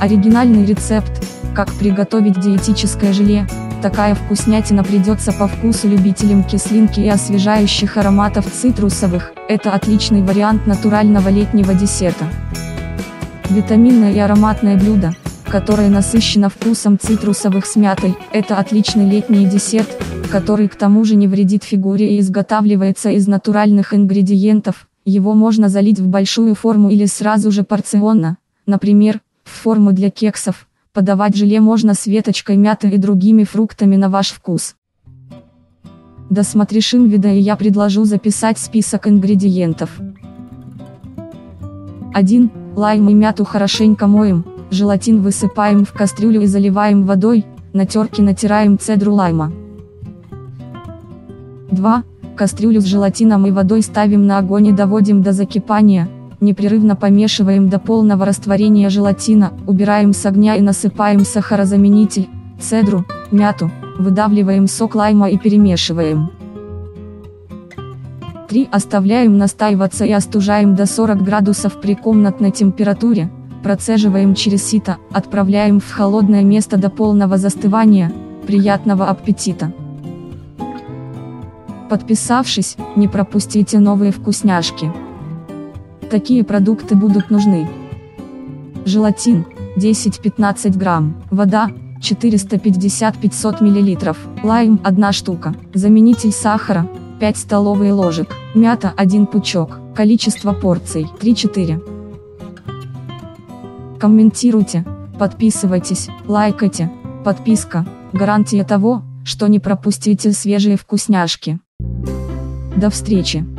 Оригинальный рецепт, как приготовить диетическое желе, такая вкуснятина придется по вкусу любителям кислинки и освежающих ароматов цитрусовых, это отличный вариант натурального летнего десерта. Витаминное и ароматное блюдо, которое насыщено вкусом цитрусовых с мятой, это отличный летний десерт, который к тому же не вредит фигуре и изготавливается из натуральных ингредиентов, его можно залить в большую форму или сразу же порционно, например, в форму для кексов, подавать желе можно с веточкой мяты и другими фруктами на ваш вкус. Досмотришь вида и я предложу записать список ингредиентов. 1. Лайм и мяту хорошенько моем, желатин высыпаем в кастрюлю и заливаем водой, на терке натираем цедру лайма. 2. Кастрюлю с желатином и водой ставим на огонь и доводим до закипания, непрерывно помешиваем до полного растворения желатина, убираем с огня и насыпаем сахарозаменитель, цедру, мяту, выдавливаем сок лайма и перемешиваем. 3. Оставляем настаиваться и остужаем до 40 градусов при комнатной температуре, процеживаем через сито, отправляем в холодное место до полного застывания, приятного аппетита! Подписавшись, не пропустите новые вкусняшки. Такие продукты будут нужны. Желатин, 10-15 грамм, вода, 450-500 мл, лайм 1 штука, заменитель сахара, 5 столовые ложек, мята 1 пучок, количество порций 3-4. Комментируйте, подписывайтесь, лайкайте, подписка, гарантия того, что не пропустите свежие вкусняшки. До встречи!